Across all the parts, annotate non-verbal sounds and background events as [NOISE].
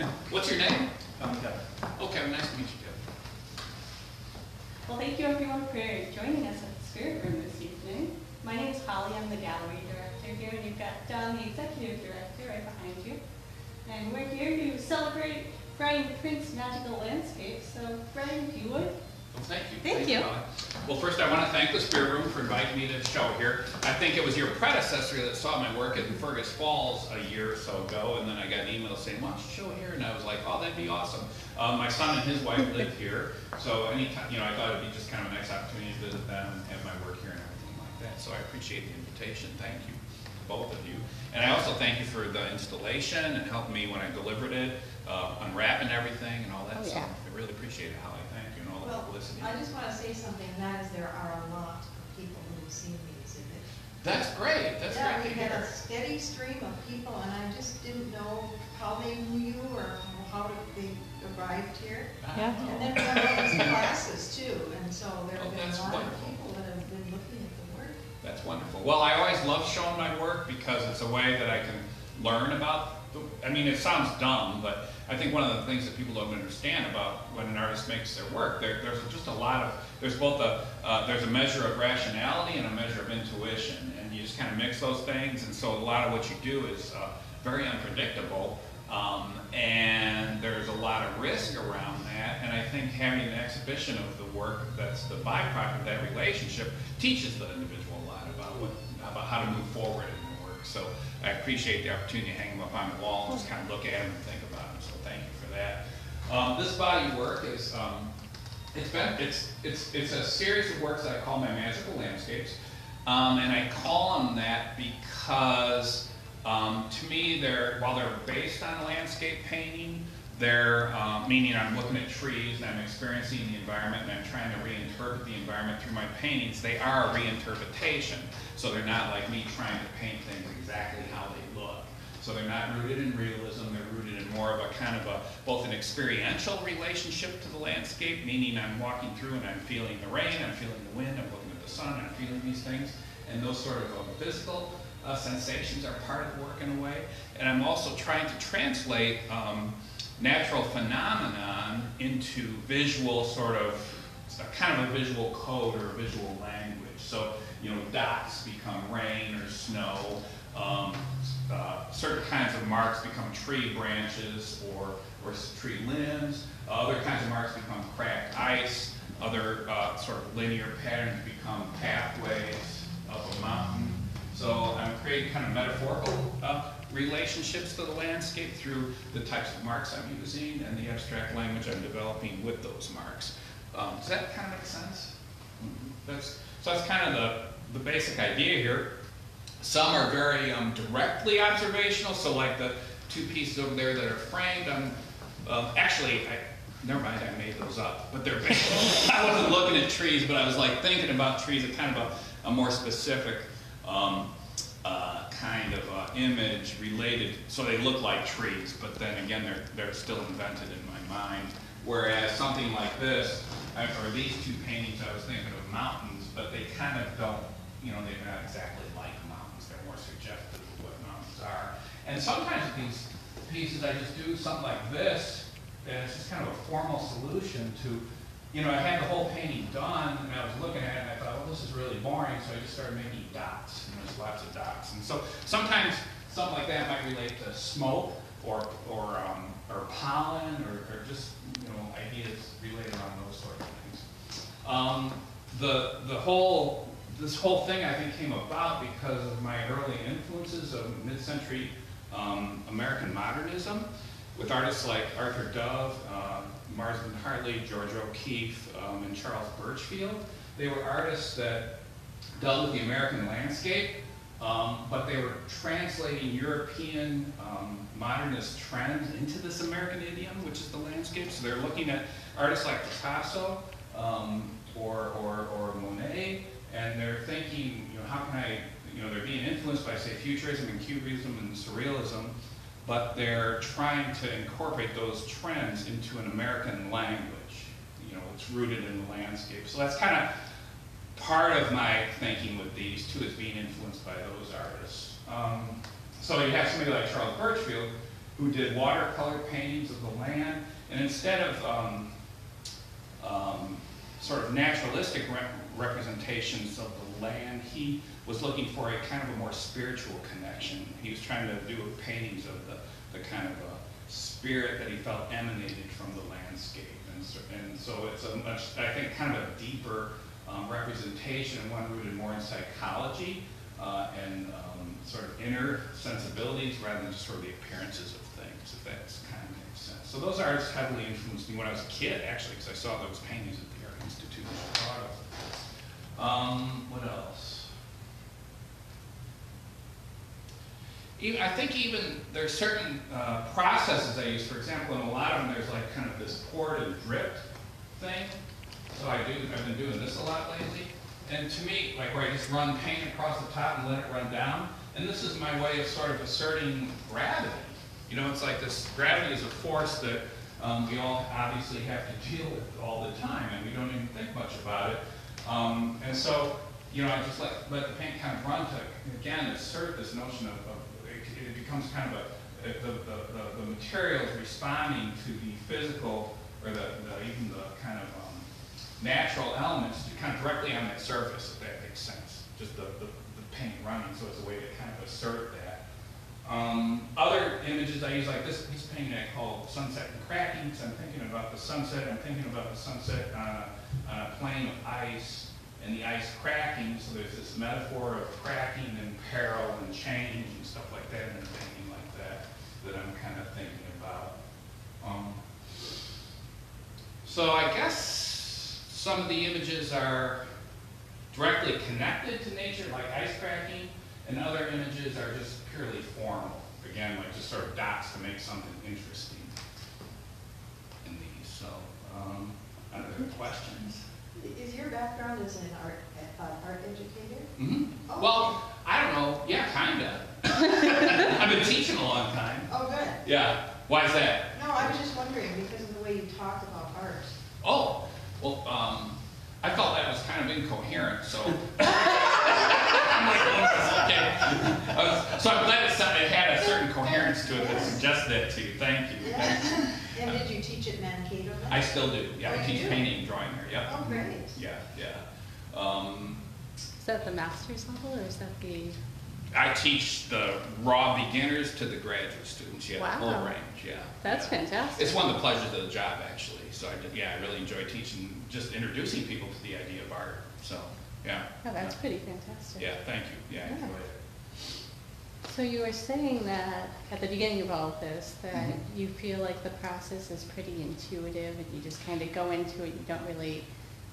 What's your name? I'm Kevin. Okay, nice to meet you, Kevin. Well, thank you everyone for joining us at the Spirit Room this evening. My name is Holly, I'm the gallery director here, and you've got Don, the executive director, right behind you. And we're here to celebrate Brian Frink's magical landscape, so Brian, if you would. Well, thank you. Thank you. Molly. Well, first I want to thank the Spirit Room for inviting me to show here. I think it was your predecessor that saw my work in Fergus Falls a year or so ago, and then I got an email saying, why don't you show here? And I was like, oh, that'd be awesome. Um, my son and his wife [LAUGHS] live here, so anytime, you know, I thought it'd be just kind of a nice opportunity to visit them and have my work here and everything like that. So I appreciate the invitation. Thank you, both of you. And I also thank you for the installation and helping me when I delivered it, uh, unwrapping everything and all that Oh, stuff. I really appreciate it, Holly. Publicity. I just want to say something, and that is there are a lot of people who have seen the exhibit. That's great. That's Yeah, great we to had a steady stream of people, and I just didn't know how they knew you or how they arrived here. Yeah. And then we have all these classes too, and so there Oh, been a lot of people that have been looking at the work. That's wonderful. Well, I always love showing my work because it's a way that I can learn about. I mean, it sounds dumb, but I think one of the things that people don't understand about when an artist makes their work, there, there's just a lot of there's both a uh, there's a measure of rationality and a measure of intuition, and you just kind of mix those things. And so a lot of what you do is uh, very unpredictable. Um, and there's a lot of risk around that, and I think having an exhibition of the work that's the byproduct of that relationship teaches the individual a lot about what about how to move forward work. So I appreciate the opportunity to hang them up on the wall and just kind of look at them and think about them. So thank you for that. Um, this body of work is um, it's been it's it's it's a series of works that I call my magical landscapes, um, and I call them that because um, to me they're while they're based on landscape painting, they're um, meaning I'm looking at trees and I'm experiencing the environment and I'm trying to reinterpret the environment through my paintings. They are a reinterpretation, so they're not like me trying to paint things exactly how they look. So they're not rooted in realism, they're rooted in more of a kind of a, both an experiential relationship to the landscape, meaning I'm walking through and I'm feeling the rain, I'm feeling the wind, I'm looking at the sun, I'm feeling these things. And those sort of uh, physical uh, sensations are part of the work in a way. And I'm also trying to translate um, natural phenomenon into visual sort of, a kind of a visual code or a visual language. So, you know, dots become rain or snow. Um, uh, certain kinds of marks become tree branches or, or tree limbs. Other kinds of marks become cracked ice. Other uh, sort of linear patterns become pathways up a mountain. So I'm creating kind of metaphorical uh, relationships to the landscape through the types of marks I'm using and the abstract language I'm developing with those marks. Um, does that kind of make sense? That's, so that's kind of the, the basic idea here. Some are very um, directly observational, so like the two pieces over there that are framed, I'm, um, actually, I, never mind, I made those up, but they're, [LAUGHS] [LAUGHS] I wasn't looking at trees, but I was like thinking about trees, a kind of a, a more specific um, uh, kind of uh, image related, so they look like trees, but then again, they're, they're still invented in my mind. Whereas something like this, or these two paintings, I was thinking of mountains, but they kind of don't, you know, they're not exactly like mountains. They're more suggestive of what mountains are. And sometimes with these pieces, I just do something like this, and it's just kind of a formal solution to, you know, I had the whole painting done, and I was looking at it, and I thought, well, this is really boring, so I just started making dots, and there's lots of dots. And so sometimes something like that might relate to smoke, or, or, um, or pollen, or, or just, you know, ideas related on those sort of things. Um, the, the whole, this whole thing I think came about because of my early influences of mid-century um, American modernism with artists like Arthur Dove, uh, Marsden Hartley, Georgia O'Keeffe, um, and Charles Burchfield. They were artists that dealt with the American landscape, um, but they were translating European um, modernist trends into this American idiom, which is the landscape. So they're looking at artists like Picasso um, or, or, or Monet, and they're thinking, you know, how can I, you know, they're being influenced by, say, Futurism and Cubism and Surrealism, but they're trying to incorporate those trends into an American language. You know, it's rooted in the landscape. So that's kind of part of my thinking with these too is being influenced by those artists. Um, so you have somebody like Charles Burchfield, who did watercolor paintings of the land. And instead of um, um, sort of naturalistic re- representations of the land, he was looking for a kind of a more spiritual connection. He was trying to do paintings of the, the kind of a spirit that he felt emanated from the landscape. And so, and so it's a much, I think, kind of a deeper um, representation, and one rooted more in psychology uh, and um, sort of inner sensibilities rather than just sort of the appearances of things, if that's kind of makes sense. So those artists heavily influenced me when I was a kid, actually, because I saw those paintings at the Art Institute in Chicago. Um, what else? I think even there's certain uh, processes I use. For example, in a lot of them, there's like kind of this poured and dripped thing. So I do. I've been doing this a lot lately. And to me, like where I just run paint across the top and let it run down. And this is my way of sort of asserting gravity. You know, it's like this gravity is a force that um, we all obviously have to deal with all the time, and we don't even think much about it. Um, and so, you know, I just let, let the paint kind of run to, again, assert this notion of, of it, it becomes kind of a, the, the, the, the material is responding to the physical, or the, the even the kind of um, natural elements to kind of directly on that surface, if that makes sense. Just the, the, the paint running, so it's a way to kind of assert that. Um, other images I use, like this, this painting I call Sunset and Cracking, because I'm thinking about the sunset, I'm thinking about the sunset on a, on a plane of ice, and the ice cracking, so there's this metaphor of cracking and peril and change and stuff like that in a painting like that, that I'm kind of thinking about. Um, so I guess some of the images are directly connected to nature, like ice cracking, and other images are just purely formal. Again, like just sort of dots to make something interesting in these. So, um, other questions? Is your background as an art, uh, art educator? hmm Oh. Well, I don't know. Yeah, kinda. [LAUGHS] I've been teaching a long time. Oh, good. Yeah. Why is that? No, I was just wondering because of the way you talked about art. Oh, well, um, I felt that was kind of incoherent, so. I'm like, oh, okay. I was- So I'm glad it, sounded- it had a certain coherence to it that suggested that to you. Thank you. Thank you. And did you teach at Mankato then? I still do. Yeah, Oh, I teach do? painting and drawing there. Yep. Oh, great. Yeah, yeah. Um, Is that the master's level or is that the? I teach the raw beginners to the graduate students. Yeah, the Wow. whole range. Yeah. That's yeah. fantastic. It's one of the pleasures of the job, actually. So I, did- yeah, I really enjoy teaching, just introducing people to the idea of art. So, yeah. Oh, that's pretty fantastic. Yeah, thank you. Yeah, I enjoy it. So you were saying that at the beginning of all of this, that Mhm. you feel like the process is pretty intuitive and you just kind of go into it, you don't really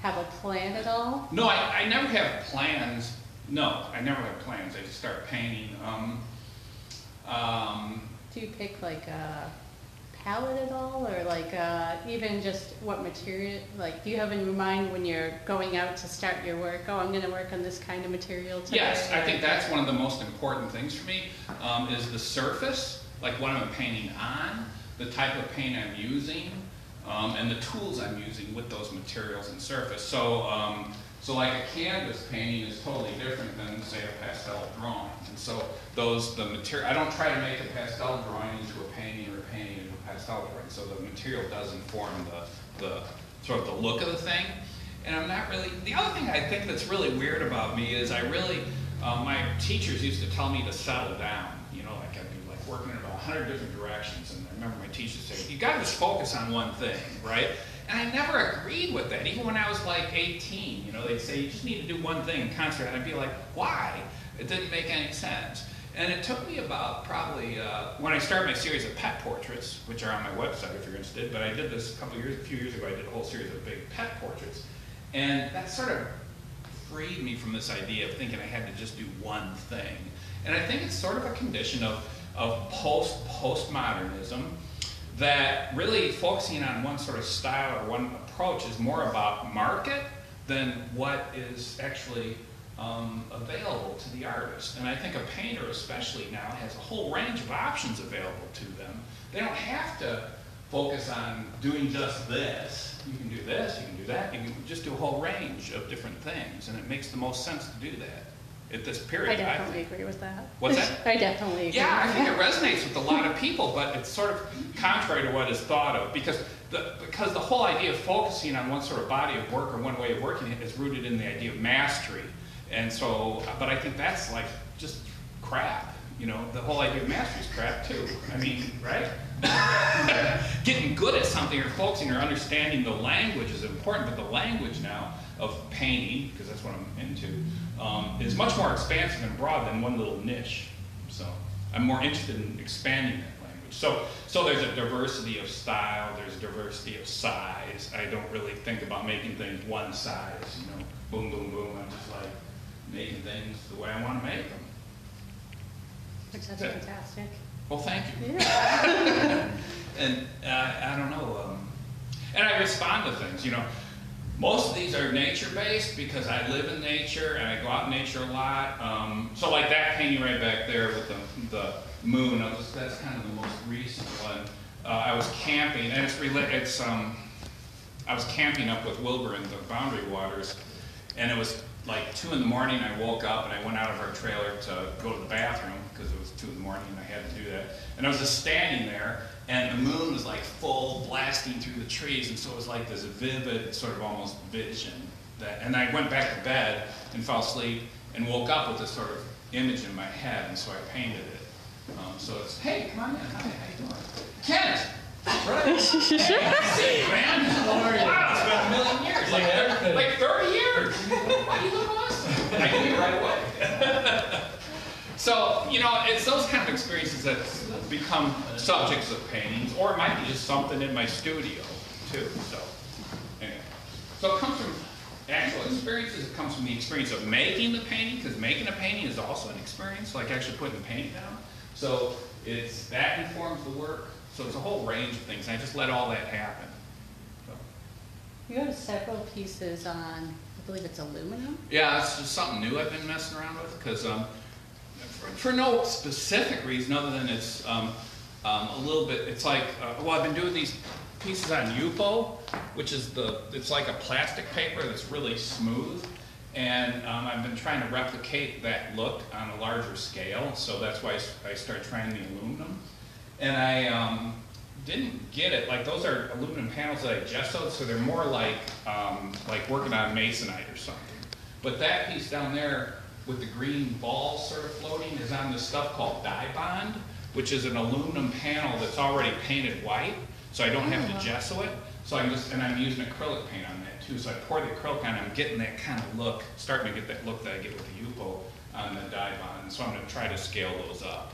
have a plan at all? No, I, I never have plans. No, I never have plans. I just start painting. Um, um, Do you pick like a palette at all, or like uh, even just what material? Like, do you have in your mind when you're going out to start your work? Oh, I'm going to work on this kind of material today. Yes, I think that's one of the most important things for me, um, is the surface, like what I'm painting on, the type of paint I'm using, um, and the tools I'm using with those materials and surface. So, um, so like a canvas painting is totally different than, say, a pastel drawing. And so those, the material, I don't try to make a pastel drawing into a painting or a painting pastel. So the material does inform the, the, sort of the look of the thing. And I'm not really, the other thing I think that's really weird about me is I really, uh, my teachers used to tell me to settle down. You know, like I'd be like working in about hundred different directions. And I remember my teachers saying, you gotta just focus on one thing, right? And I never agreed with that. Even when I was like 18, you know, they'd say, you just need to do one thing and concentrate. And I'd be like, why? It didn't make any sense. And it took me about probably, uh, when I started my series of pet portraits, which are on my website if you're interested, but I did this a couple years, a few years ago, I did a whole series of big pet portraits. And that sort of freed me from this idea of thinking I had to just do one thing. And I think it's sort of a condition of, of post postmodernism that really focusing on one sort of style or one approach is more about market than what is actually um, available to the artist. And I think a painter, especially now, has a whole range of options available to them. They don't have to focus on doing just this. You can do this, you can do that, you can just do a whole range of different things, and it makes the most sense to do that. at this period. I definitely agree with that. What's that? [LAUGHS] I definitely agree. Yeah, I think it resonates with a lot of people, but it's sort of contrary to what is thought of because the because the whole idea of focusing on one sort of body of work or one way of working is rooted in the idea of mastery, and so but I think that's like just crap. You know, the whole idea of mastery is crap too. I mean, right? [LAUGHS] Getting good at something or focusing or understanding the language is important, but the language now of painting, because that's what I'm into, um, is much more expansive and broad than one little niche. So I'm more interested in expanding that language. So, so there's a diversity of style, there's a diversity of size. I don't really think about making things one size, you know, boom, boom, boom. I'm just like making things the way I want to make them. Which that's fantastic. Well, thank you. Yeah. [LAUGHS] And uh, I don't know, um, and I respond to things, you know. Most of these are nature-based because I live in nature and I go out in nature a lot. Um, so like that painting right back there with the, the moon, was- that's kind of the most recent one. Uh, I was camping, and it's it's um, I was camping up with Wilbur in the Boundary Waters, and it was like two in the morning. I woke up and I went out of our trailer to go to the bathroom because it was two in the morning and I had to do that. And I was just standing there, and the moon was like full, blasting through the trees, and so it was like this vivid, sort of almost vision. That, and I went back to bed and fell asleep and woke up with this sort of image in my head, and so I painted it. Um, so it's, hey, come on in. Hi, how you doing? Kent! Right. hey, man. Wow, it's been a million years. Like, like 30 years. Why do you look awesome? I knew you right away. so, you know, it's those kind of experiences that become subjects of paintings, or it might be just something in my studio, too. So, anyway. So it comes from actual experiences. It comes from the experience of making the painting, because making a painting is also an experience, like actually putting the paint down. So it's that informs the work. So there's a whole range of things. and I just let all that happen. So, You have several pieces on, I believe it's aluminum. yeah, it's just something new I've been messing around with because um, for, for no specific reason other than it's um, um, a little bit. It's like uh, well, I've been doing these pieces on Yupo, which is the it's like a plastic paper that's really smooth. And um, I've been trying to replicate that look on a larger scale, so that's why I started trying the aluminum. And I um, didn't get it. Like those are aluminum panels that I gessoed, so they're more like um, like working on masonite or something. But that piece down there with the green ball sort of floating is on this stuff called Dibond, which is an aluminum panel that's already painted white, so I don't have to gesso it. So I'm just and I'm using acrylic paint on that too. So I pour the acrylic on, I'm getting that kind of look, starting to get that look that I get with the Yupo on the Dibond. So I'm going to try to scale those up.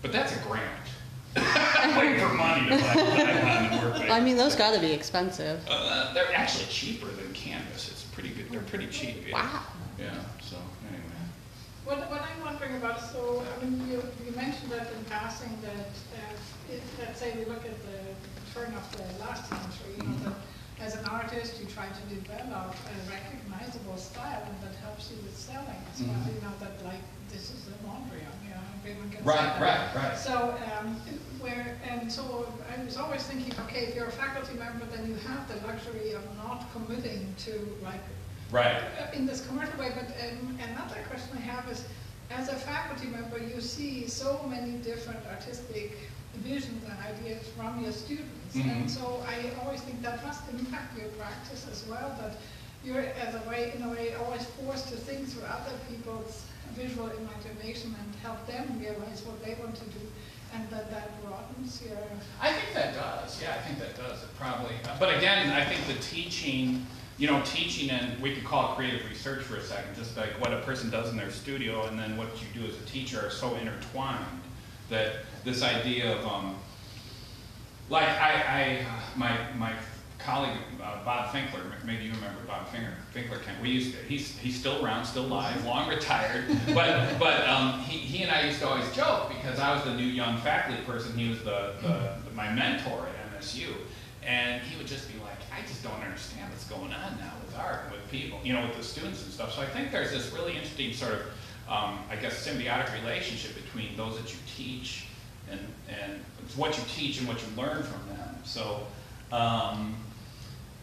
But that's a grant. [LAUGHS] Waiting for money to buy dye and work. I mean, those gotta be expensive. Uh, they're actually cheaper than canvas. It's pretty good. They're pretty cheap. Yeah. Wow. Yeah. So anyway. What, what I'm wondering about, so, I mean, you, you mentioned that in passing that, uh, if, let's say we look at the turn of the last century, you know, that as an artist, you try to develop a recognizable style and that helps you with selling as well, Mhm. you know, that like, this is the Mondrian, you know, everyone can Right, that. right, right. So, um, where, and so I was always thinking, okay, if you're a faculty member, then you have the luxury of not committing to like Right. uh, in this commercial way, but um, another question I have is, as a faculty member, you see so many different artistic visions and ideas from your students. Mhm. And so I always think that must impact your practice as well, that you're as a way, in a way, always forced to think through other people's visual imagination and help them realize what they want to do, and that that broadens your I think that does. Yeah, I think that does. It probably. But again, I think the teaching, you know, teaching and we could call it creative research for a second, just like what a person does in their studio and then what you do as a teacher are so intertwined that this idea of, um, like I, I, my, my colleague uh, Bob Finkler, maybe you remember Bob Finkler, Finkler Kent. We used to, he's he's still around, still alive, long retired. [LAUGHS] But but um, he, he and I used to always joke because I was the new young faculty person. He was the, the my mentor at MSU, and he would just be like, I just don't understand what's going on now with art, with people, you know, with the students and stuff. So I think there's this really interesting sort of, um, I guess, symbiotic relationship between those that you teach and and it's what you teach and what you learn from them. So. Um,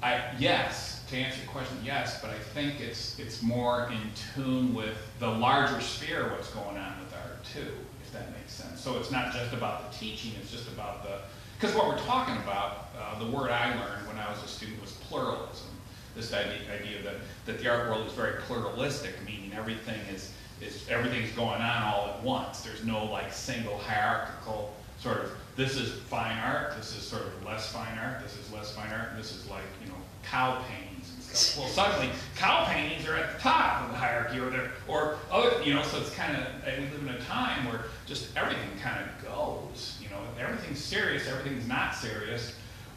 I, yes, to answer your question, yes, but I think it's, it's more in tune with the larger sphere of what's going on with art too, if that makes sense. So it's not just about the teaching, it's just about the, because what we're talking about, uh, the word I learned when I was a student was pluralism. This idea, idea that, that the art world is very pluralistic, meaning everything is, is, everything's going on all at once. There's no like single hierarchical sort of, this is fine art, this is sort of less fine art, this is less fine art, and this is like, you know, cow paintings and stuff. Well, suddenly, cow paintings are at the top of the hierarchy, or they're, or other, you know, so it's kind of, we live in a time where just everything kind of goes, you know, everything's serious, everything's not serious.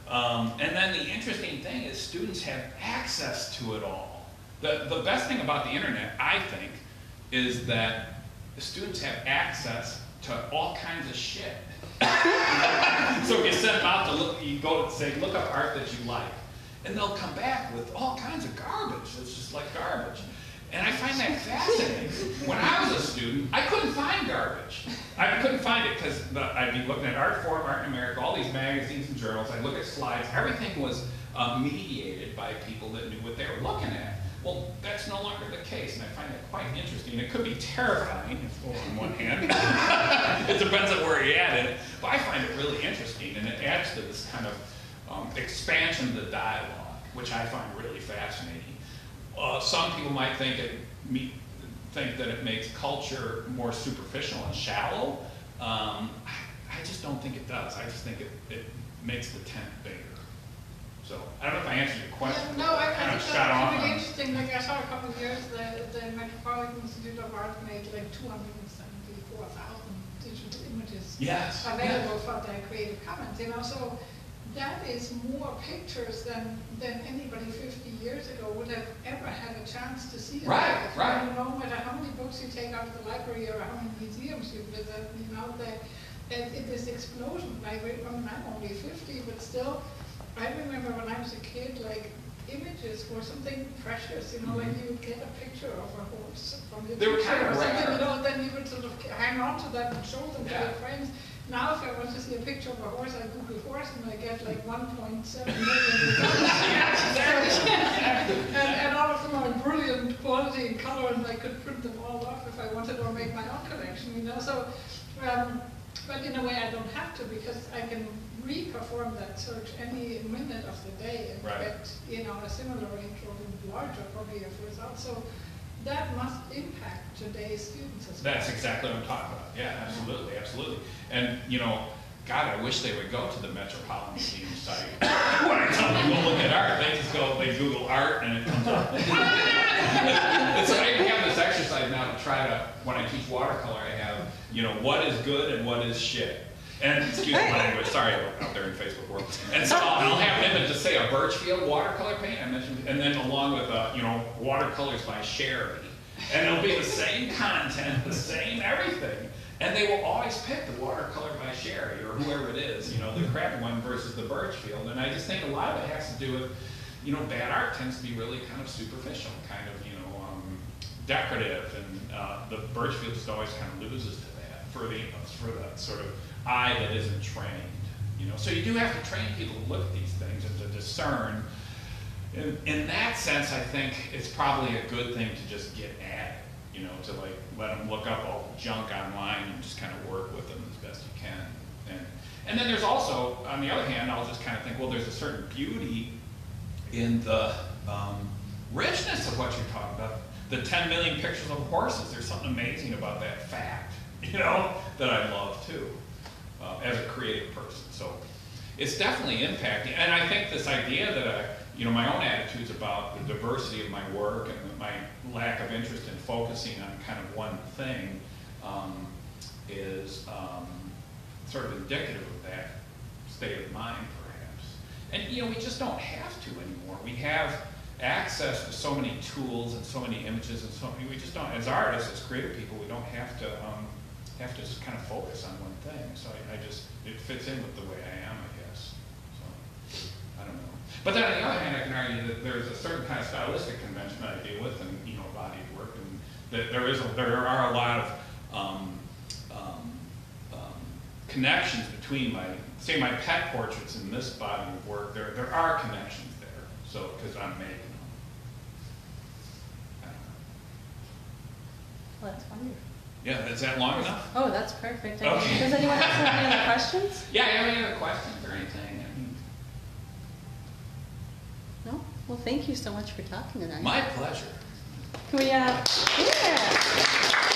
Um, and then the interesting thing is students have access to it all. The, the best thing about the internet, I think, is that the students have access to all kinds of shit. [LAUGHS] so if you send them out to look, you go to say, look up art that you like, and they'll come back with all kinds of garbage. It's just like garbage. And I find that fascinating. When I was a student, I couldn't find garbage. I couldn't find it because I'd be looking at Artforum, Art in America, all these magazines and journals. I'd look at slides. Everything was uh, mediated by people that knew what they were looking at. Well, that's no longer the case, and I find that quite interesting. It could be terrifying, on one hand. [LAUGHS] it depends on where you at it. But I find it really interesting, and it adds to this kind of um, expansion of the dialogue, which I find really fascinating. Uh, some people might think it me, think that it makes culture more superficial and shallow. Um, I, I, just don't think it does. I just think it, it makes the tent bigger. So I don't know if I answered your question. No, I, I kind of think that's really on- interesting, like I saw a couple of years, the, the Metropolitan Institute of Art made like two hundred and seventy-four thousand digital images Yes. available for their creative commons, you know, so that is more pictures than, than anybody fifty years ago would have ever had a chance to see. Right, life. right. You know, no matter how many books you take out of the library or how many museums you visit, you know, that, that it is explosion, like, I mean, I'm only fifty, but still, I remember when I was a kid, like, images were something precious, you know, like you would get a picture of a horse from your They were picture kind or something, you know, then you would sort of hang on to that and show them to Yeah. your friends. Now, if I want to see a picture of a horse, I Google horse and I get like one point seven million [LAUGHS] results. And, and all of them are brilliant quality and color, and I could print them all off if I wanted or make my own collection, you know, so, um, but in a way I don't have to, because I can re-perform that search any minute of the day and Right. get, you know, a similar range or even larger probably of results, so that must impact today's students as well. That's exactly what I'm talking about. Yeah, absolutely, absolutely. And, you know, God, I wish they would go to the Metropolitan Museum site. [COUGHS] When I tell them to go look at art, they just go, they Google art and it comes up. [LAUGHS] It's, I have this exercise now to try to, when I teach watercolor, I have, you know, what is good and what is shit. And, excuse my language, sorry out there in Facebook world. And so I'll I'll have them just say a Burchfield watercolor paint, I mentioned, and then along with, uh, you know, watercolors by Sherry. And it'll be the same content, the same everything. And they will always pick the watercolor by Sherry or whoever it is, you know, the crappy one versus the Burchfield. And I just think a lot of it has to do with, you know, bad art tends to be really kind of superficial, kind of, you know, um, decorative. And uh, the Burchfield just always kind of loses to that for the, for the sort of eye that isn't trained. You know, so you do have to train people to look at these things and to discern. In, in that sense, I think it's probably a good thing to just get at it, you know, to like let them look up all the junk online and just kind of work with them as best you can. And, and then there's also, on the other hand, I'll just kind of think, well, there's a certain beauty in the um, richness of what you're talking about. The 10 million pictures of horses, there's something amazing about that fact, [LAUGHS] you know, that I love too, uh, as a creative person. So it's definitely impacting. And I think this idea that I, you know, my own attitudes about the diversity of my work and my lack of interest in focusing on kind of one thing um, is um, sort of indicative of that state of mind, perhaps. And, you know, we just don't have to anymore. We have access to so many tools and so many images and so many, we just don't, as artists, as creative people, we don't have to, um, have to just kind of focus on one thing. So I, I just, it fits in with the way I am, I guess. So, I don't know. But then on the other hand, I can argue that there's a certain kind of stylistic convention that I deal with in you know, body of work, and that there, is a, there are a lot of um, um, um, connections between my, say my pet portraits and this body of work, there, there are connections there. So, because I'm making them. Well, that's wonderful. Yeah, is that long enough? Oh, that's perfect. Okay. Does anyone else have any other questions? [LAUGHS] Yeah, you have any other questions or anything? No? Well, thank you so much for talking to tonight. My pleasure. Can we, uh, yeah.